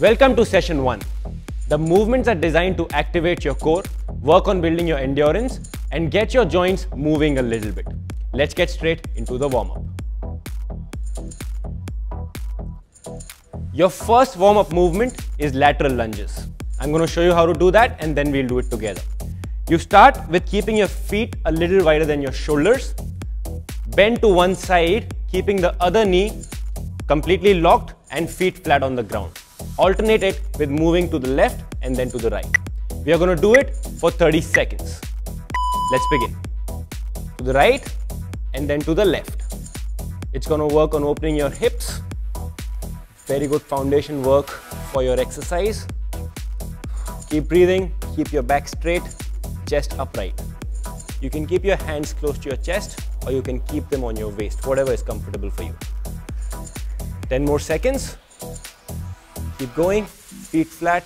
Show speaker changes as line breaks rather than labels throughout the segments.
Welcome to session one. The movements are designed to activate your core, work on building your endurance, and get your joints moving a little bit. Let's get straight into the warm up. Your first warm up movement is lateral lunges. I'm going to show you how to do that and then we'll do it together. You start with keeping your feet a little wider than your shoulders. Bend to one side, keeping the other knee completely locked and feet flat on the ground. Alternate it with moving to the left and then to the right. We are going to do it for 30 seconds. Let's begin. To the right and then to the left. It's going to work on opening your hips. Very good foundation work for your exercise. Keep breathing, keep your back straight, chest upright. You can keep your hands close to your chest or you can keep them on your waist, whatever is comfortable for you. 10 more seconds. Keep going, feet flat.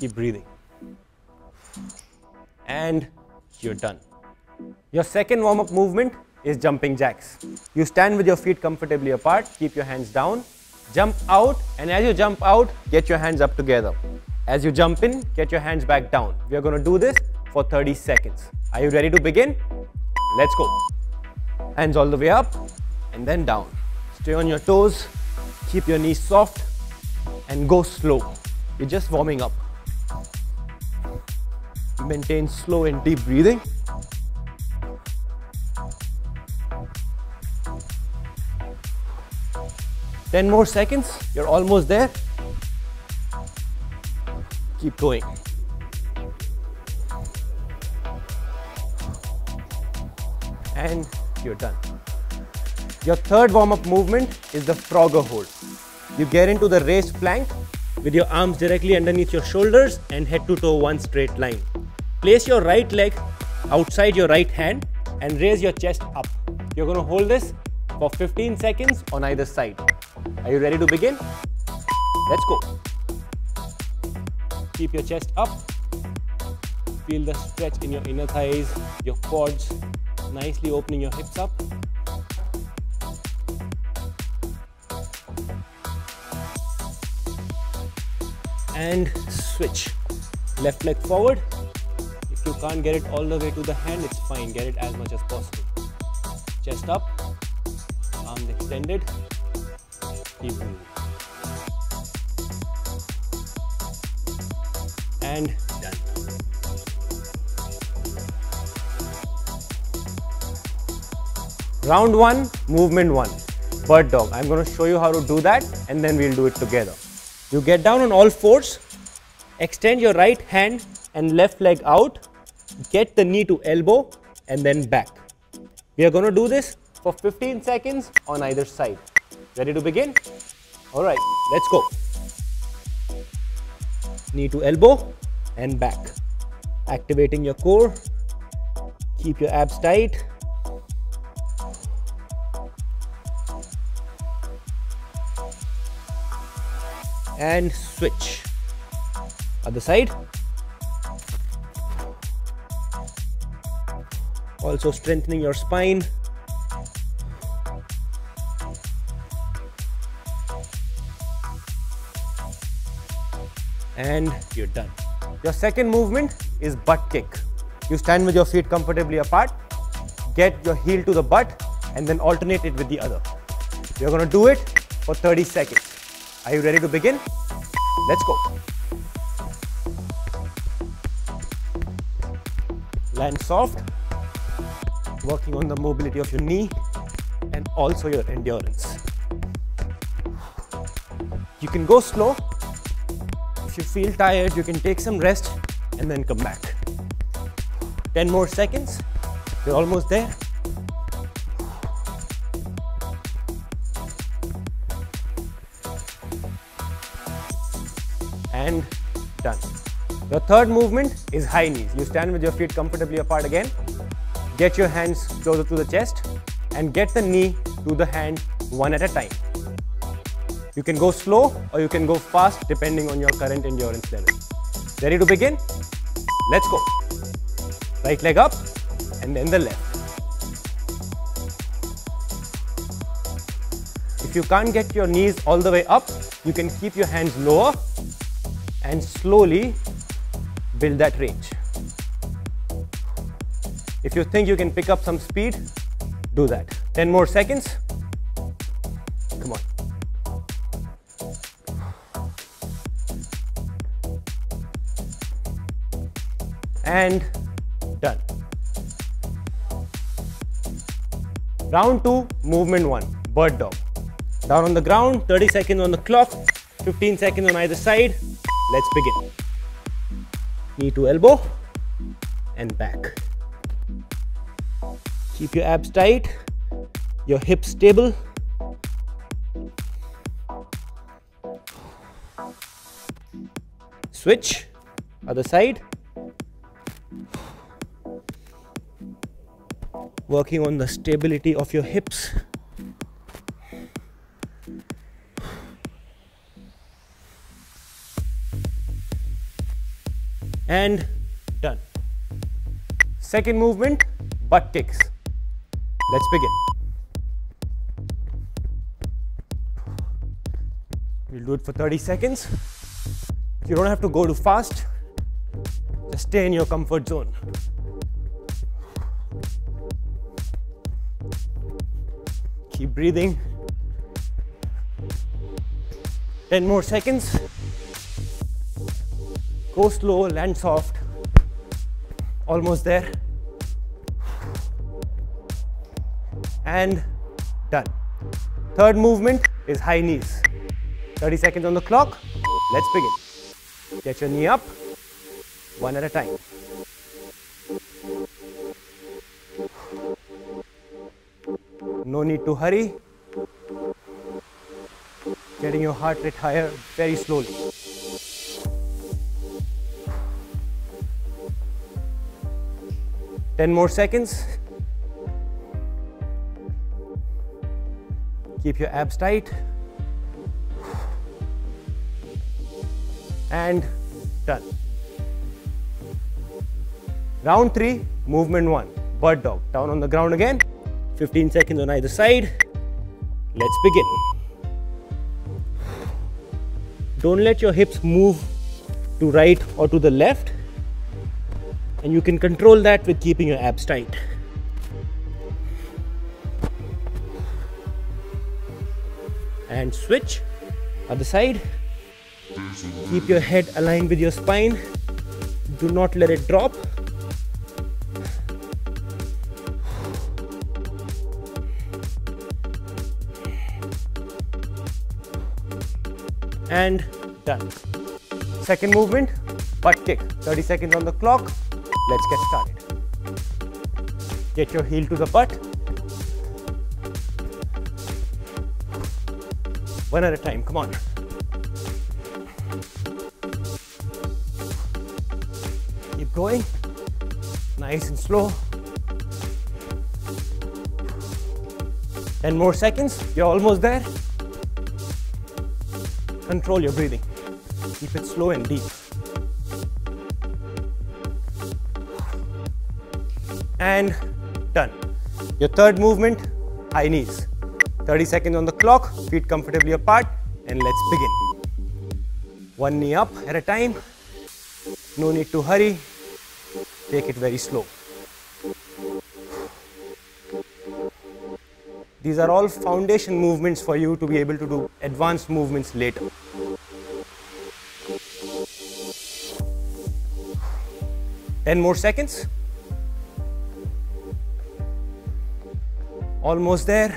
Keep breathing. And you're done. Your second warm up movement is jumping jacks. You stand with your feet comfortably apart, keep your hands down, jump out, and as you jump out, get your hands up together. As you jump in, get your hands back down. We are going to do this for 30 seconds. Are you ready to begin? Let's go. Hands all the way up and then down. Stay on your toes, keep your knees soft and go slow. You're just warming up. Maintain slow and deep breathing. Ten more seconds, you're almost there. Keep going. And you're done. Your third warm-up movement is the Frogger hold. You get into the raised plank with your arms directly underneath your shoulders and head to toe one straight line. Place your right leg outside your right hand and raise your chest up. You're going to hold this for 15 seconds on either side. Are you ready to begin? Let's go. Keep your chest up. Feel the stretch in your inner thighs, your quads, nicely opening your hips up. And switch. Left leg forward. If you can't get it all the way to the hand, it's fine. Get it as much as possible. Chest up, arms extended. Keep moving. And done. Round one, movement one. Bird dog. I'm going to show you how to do that and then we'll do it together. You get down on all fours, extend your right hand and left leg out, get the knee to elbow and then back. We are going to do this for 15 seconds on either side. Ready to begin? All right, let's go. Knee to elbow and back. Activating your core. Keep your abs tight. And switch. Other side. Also strengthening your spine. and you're done. Your second movement is butt kick. You stand with your feet comfortably apart, get your heel to the butt and then alternate it with the other. You're going to do it for 30 seconds. Are you ready to begin? Let's go. Land soft, working on the mobility of your knee and also your endurance. You can go slow if you feel tired, you can take some rest and then come back. 10 more seconds. You're almost there. Your third movement is high knees. You stand with your feet comfortably apart again. Get your hands closer to the chest and get the knee to the hand one at a time. You can go slow or you can go fast depending on your current endurance level. Ready to begin? Let's go. Right leg up and then the left. If you can't get your knees all the way up, you can keep your hands lower and slowly build that range. If you think you can pick up some speed, do that. 10 more seconds. Come on. And done. Round two, movement one, bird dog. Down on the ground, 30 seconds on the clock, 15 seconds on either side. Let's begin. Knee to elbow and back. Keep your abs tight, your hips stable. Switch, other side. Working on the stability of your hips. And done. Second movement, butt kicks. Let's begin. We'll do it for 30 seconds. You don't have to go too fast. Just stay in your comfort zone. Keep breathing. 10 more seconds. Go slow, land soft. Almost there. And done. Third movement is high knees. 30 seconds on the clock. Let's begin. Get your knee up, one at a time. No need to hurry. Getting your heart rate higher very slowly. 10 more seconds. Keep your abs tight. And done. Round three, movement one, bird dog. Down on the ground again. 15 seconds on either side. Let's begin. Don't let your hips move to right or to the left and you can control that with keeping your abs tight. And switch, other side. Keep your head aligned with your spine. Do not let it drop. And done. Second movement, butt kick. 30 seconds on the clock. Let's get started. Get your heel to the butt. One at a time, come on. Keep going. Nice and slow. 10 more seconds. You're almost there. Control your breathing. Keep it slow and deep. And done. Your third movement, high knees. 30 seconds on the clock, feet comfortably apart, and let's begin. One knee up at a time. No need to hurry. Take it very slow. These are all foundation movements for you to be able to do advanced movements later. Ten more seconds. Almost there.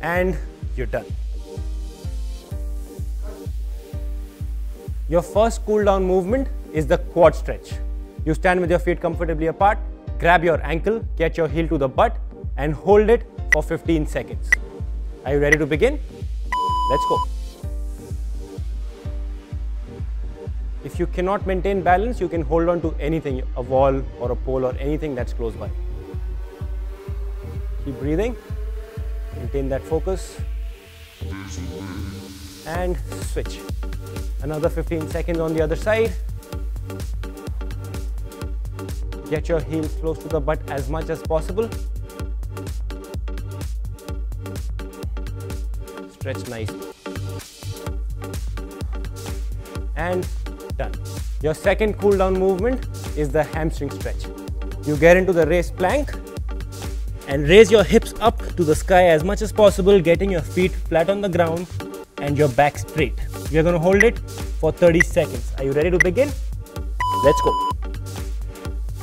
And you're done. Your first cool down movement is the quad stretch. You stand with your feet comfortably apart, grab your ankle, get your heel to the butt, and hold it for 15 seconds. Are you ready to begin? Let's go. if you cannot maintain balance, you can hold on to anything, a wall or a pole or anything that's close by. Keep breathing, maintain that focus, and switch. Another 15 seconds on the other side. Get your heel close to the butt as much as possible. Stretch nicely. And done. Your second cool down movement is the hamstring stretch. You get into the raised plank and raise your hips up to the sky as much as possible, getting your feet flat on the ground and your back straight. You're going to hold it for 30 seconds. Are you ready to begin? Let's go.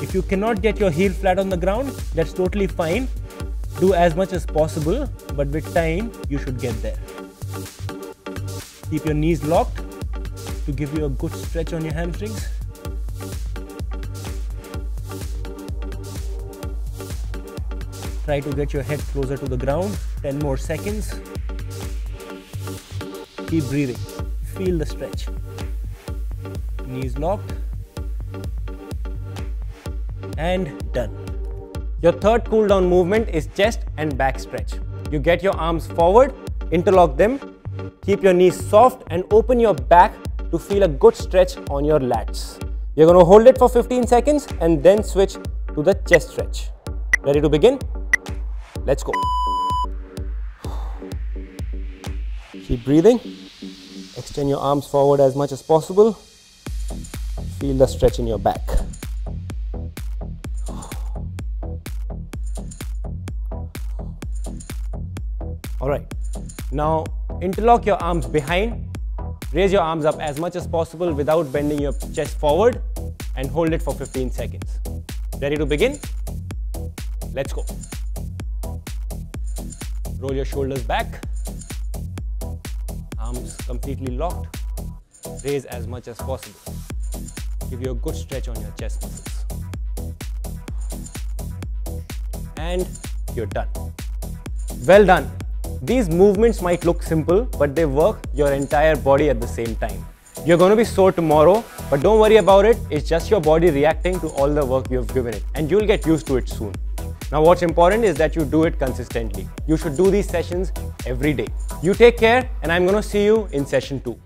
If you cannot get your heel flat on the ground, that's totally fine. Do as much as possible, but with time, you should get there. Keep your knees locked to give you a good stretch on your hamstrings. Try to get your head closer to the ground. 10 more seconds. Keep breathing. Feel the stretch. Knees locked. And done. Your third cool down movement is chest and back stretch. You get your arms forward, interlock them, keep your knees soft and open your back to feel a good stretch on your lats. You're going to hold it for 15 seconds and then switch to the chest stretch. Ready to begin? Let's go. Keep breathing. Extend your arms forward as much as possible. Feel the stretch in your back. All right. Now interlock your arms behind. Raise your arms up as much as possible without bending your chest forward and hold it for 15 seconds. Ready to begin? Let's go. Roll your shoulders back. Arms completely locked. Raise as much as possible. Give you a good stretch on your chest muscles. And you're done. Well done. These movements might look simple, but they work your entire body at the same time. You're going to be sore tomorrow, but don't worry about it. It's just your body reacting to all the work you've given it, and you'll get used to it soon. Now what's important is that you do it consistently. You should do these sessions every day. You take care and I'm going to see you in session 2.